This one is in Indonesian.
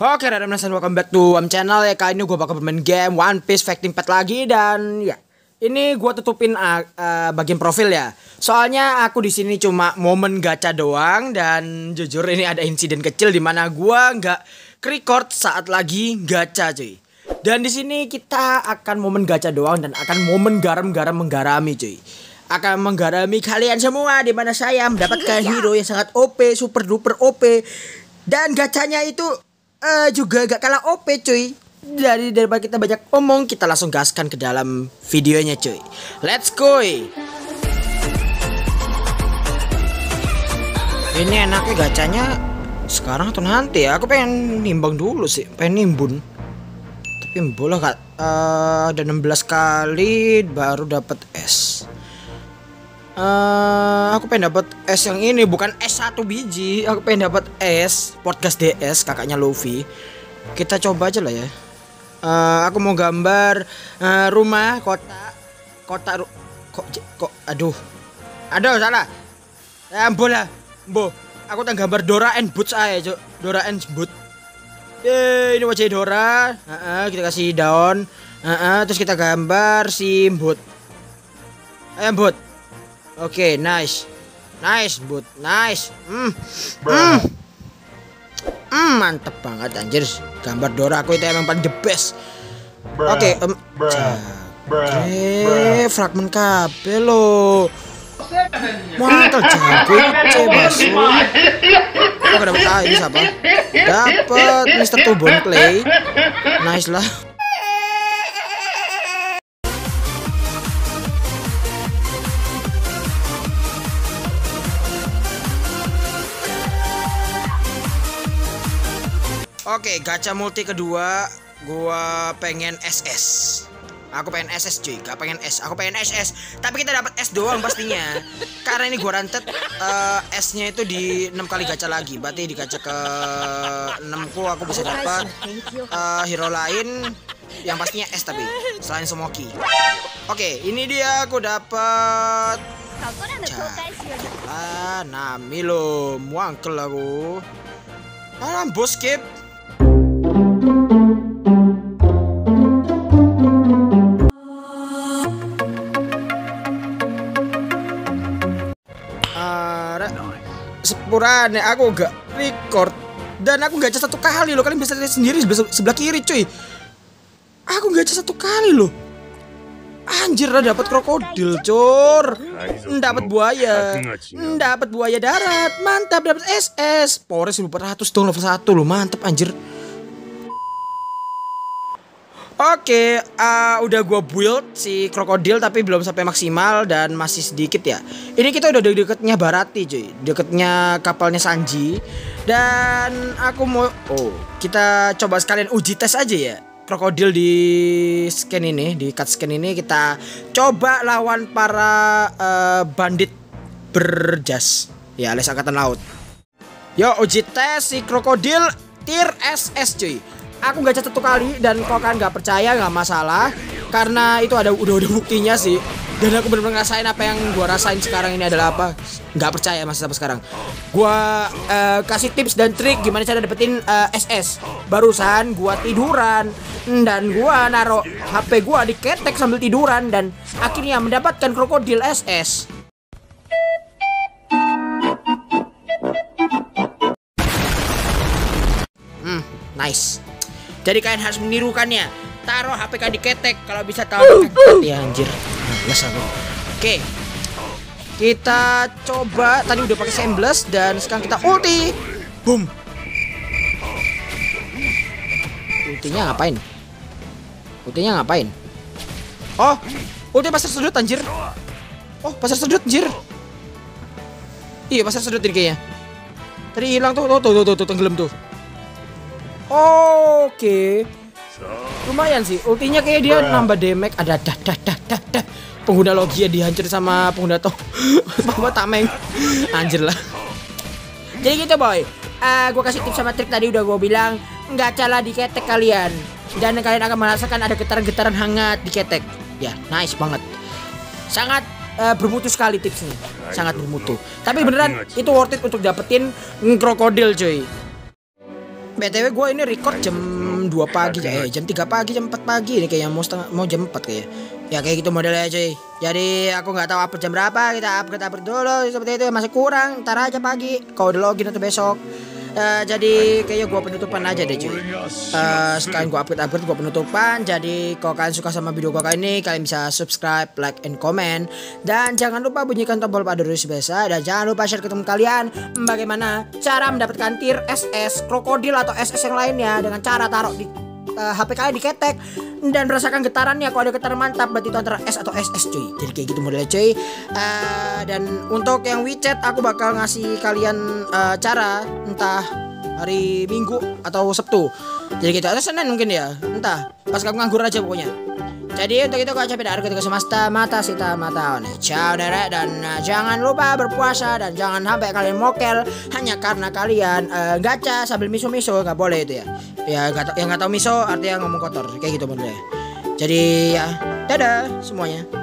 Oke, okay, dan welcome back to Am Channel ya. Kali ini gue bakal bermain game One Piece Fighting Pet lagi dan ya. Ini gue tutupin uh, uh, bagian profil ya. Soalnya aku di sini cuma momen gacha doang dan jujur ini ada insiden kecil di mana gue nggak record saat lagi gacha cuy. Dan di sini kita akan momen gacha doang dan akan momen garam-garam menggarami cuy akan menggarami kalian semua di mana saya mendapatkan hero yang sangat OP, super duper OP dan gacanya itu uh, juga gak kalah OP cuy. Dari daripada kita banyak omong kita langsung gaskan ke dalam videonya cuy. Let's go ini enaknya gacanya sekarang atau nanti ya? Aku pengen nimbang dulu sih pengen nimbun. Tapi boleh kak uh, ada 16 kali baru dapat S Uh, aku pengen dapat S yang ini bukan S satu biji. Aku pengen dapat S podcast DS kakaknya Luffy. Kita coba aja lah ya. Uh, aku mau gambar uh, rumah kota kota ru kok kok aduh. Aduh salah. Ya bola bo aku tak gambar Dora and Boots aja cok Dora and Boots. Eh ini wajah Dora. Uh, uh, kita kasih daun. Uh, uh, terus kita gambar si Boot ayo Boot Oke, okay, nice. Nice, but nice. Hmm. Hmm. Hmm, mantep banget anjir. Gambar Dora aku itu emang paling the best. Oke, okay, um, Oke, fragmen kabel lo. Mantap jago C basu. Aku dapat A ini siapa? Dapat Mr. Tubon Clay. Nice lah. Oke, gacha multi kedua, gua pengen SS. Aku pengen SS cuy, gak pengen S. Aku pengen SS. Tapi kita dapat S doang pastinya. Karena ini gua rantet uh, S-nya itu di 6 kali gacha lagi. Berarti di gacha ke 6 ku aku bisa dapat uh, hero lain yang pastinya S tapi selain Smoky. Oke, ini dia aku dapat Ah, Nami lo, muangkel aku. Ah, bos skip. Sepurane aku gak record dan aku gak satu kali loh kalian bisa lihat sendiri sebelah, kiri cuy aku gak satu kali loh Anjir lah dapat krokodil, cor. Dapat buaya. Dapat buaya darat. Mantap dapat SS. Power 1400 dong level 1 loh. Mantap anjir. Oke, uh, udah gua build si krokodil tapi belum sampai maksimal dan masih sedikit ya. Ini kita udah deketnya Barati cuy, deketnya kapalnya Sanji. Dan aku mau oh, kita coba sekalian uji tes aja ya. Krokodil di scan ini, di cut scan ini kita coba lawan para uh, bandit berjas. Ya, alias angkatan laut. Yo, uji tes si krokodil tier SS cuy aku gacha satu kali dan kok kan nggak percaya nggak masalah. Karena itu ada udah udah buktinya sih. Dan aku benar-benar ngerasain apa yang gua rasain sekarang ini adalah apa. Nggak percaya masih sampai sekarang. Gua uh, kasih tips dan trik gimana cara dapetin uh, eh, SS barusan gua tiduran dan gua naro HP gua di ketek sambil tiduran dan akhirnya mendapatkan krokodil SS Hmm, nice. Jadi kalian harus menirukannya. Taruh HP kalian di ketek kalau bisa taruh ya anjir. Males aku. Oke. Kita coba tadi udah pakai sembles dan sekarang kita ulti. Boom. Ultinya ngapain? Ultinya ngapain? Oh, ulti pasar sudut anjir. Oh, pasar sudut anjir. Iya, pasar sudut ini kayaknya. Tadi hilang tuh, tuh, tuh, tuh, tuh, tenggelam tuh. Oke. Lumayan sih. Ultinya kayak dia nambah damage. Ada dah dah dah dah dah. Pengguna logia dihancur sama pengguna toh. Bawa tameng. Anjir lah. Jadi gitu boy. Uh, gue kasih tips sama trik tadi udah gue bilang nggak cala di ketek kalian dan kalian akan merasakan ada getaran-getaran hangat di ketek. Ya, nice banget. Sangat uh, bermutu sekali tipsnya. Sangat bermutu. Tapi beneran itu worth it untuk dapetin krokodil cuy. BTW gue ini record jam 2 pagi eh jam 3 pagi jam 4 pagi ini kayaknya mau setengah mau jam 4 kayaknya. Ya kayak gitu modelnya cuy. Jadi aku nggak tahu upload jam berapa, kita upload upload dulu seperti itu masih kurang. Ntar aja pagi. Kau udah login atau besok. Uh, jadi kayaknya gua penutupan aja deh cuy. Uh, Sekarang gua upload upload gua penutupan. Jadi kalau kalian suka sama video gua kali ini Kalian bisa subscribe, like, and comment. Dan jangan lupa bunyikan tombol pada biasa. Dan jangan lupa share ke teman kalian Bagaimana cara mendapatkan tier SS Krokodil atau SS yang lainnya Dengan cara taruh di uh, eh, HP kalian diketek dan merasakan getarannya. Kalau ada getaran mantap berarti itu antara S atau SS cuy. Jadi kayak gitu modelnya cuy. Uh, dan untuk yang WeChat aku bakal ngasih kalian uh, cara entah hari Minggu atau Sabtu. Jadi gitu. Atau Senin mungkin ya. Entah. Pas kamu nganggur aja pokoknya jadi untuk itu kau ucapin harga tiga semesta mata sita mata one. Ciao derek dan uh, jangan lupa berpuasa dan jangan sampai kalian mokel hanya karena kalian uh, gacha sambil miso-miso nggak boleh itu ya. Ya nggak yang nggak tahu miso artinya ngomong kotor kayak gitu modelnya. Jadi ya dadah semuanya.